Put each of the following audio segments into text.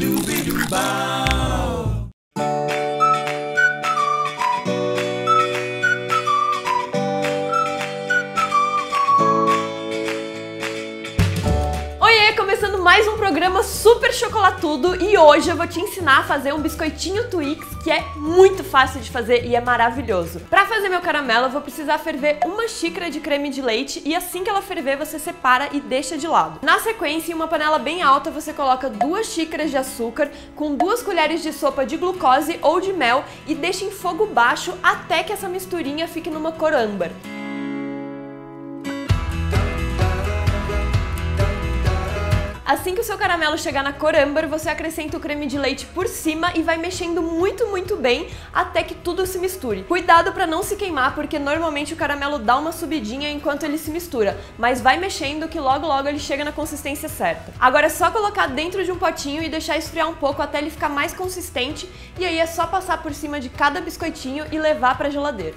Oiê, começando mais um programa super chocolatudo e hoje eu vou te ensinar a fazer um biscoitinho Twix que é muito fácil de fazer e é maravilhoso. Para fazer meu caramelo eu vou precisar ferver uma xícara de creme de leite e assim que ela ferver você separa e deixa de lado. Na sequência, em uma panela bem alta você coloca duas xícaras de açúcar com duas colheres de sopa de glucose ou de mel e deixa em fogo baixo até que essa misturinha fique numa cor âmbar. Assim que o seu caramelo chegar na cor âmbar, você acrescenta o creme de leite por cima e vai mexendo muito, muito bem até que tudo se misture. Cuidado para não se queimar, porque normalmente o caramelo dá uma subidinha enquanto ele se mistura, mas vai mexendo que logo logo ele chega na consistência certa. Agora é só colocar dentro de um potinho e deixar esfriar um pouco até ele ficar mais consistente, e aí é só passar por cima de cada biscoitinho e levar para a geladeira.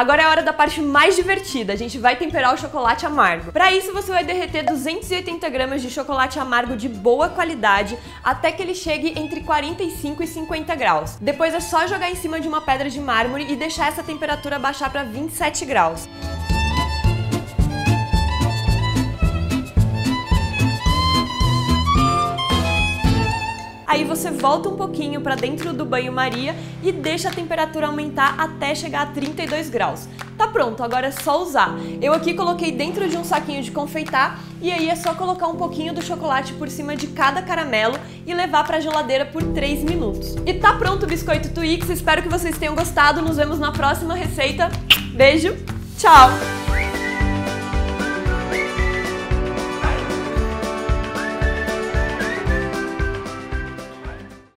Agora é a hora da parte mais divertida, a gente vai temperar o chocolate amargo. Para isso você vai derreter 280 gramas de chocolate amargo de boa qualidade até que ele chegue entre 45 e 50 graus. Depois é só jogar em cima de uma pedra de mármore e deixar essa temperatura baixar para 27 graus. Aí você volta um pouquinho para dentro do banho-maria e deixa a temperatura aumentar até chegar a 32 graus. Tá pronto, agora é só usar. Eu aqui coloquei dentro de um saquinho de confeitar e aí é só colocar um pouquinho do chocolate por cima de cada caramelo e levar para a geladeira por 3 minutos. E tá pronto o biscoito Twix, espero que vocês tenham gostado. Nos vemos na próxima receita. Beijo, tchau!